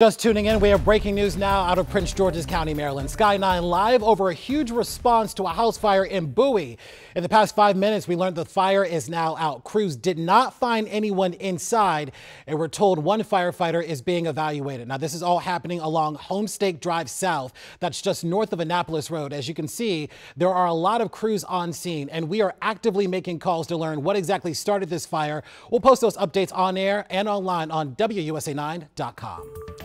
Just tuning in, we have breaking news now out of Prince George's County, Maryland. Sky 9 live over a huge response to a house fire in Bowie. In the past five minutes, we learned the fire is now out. Crews did not find anyone inside, and we're told one firefighter is being evaluated. Now, this is all happening along Homestake Drive South. That's just north of Annapolis Road. As you can see, there are a lot of crews on scene, and we are actively making calls to learn what exactly started this fire. We'll post those updates on air and online on WUSA9.com.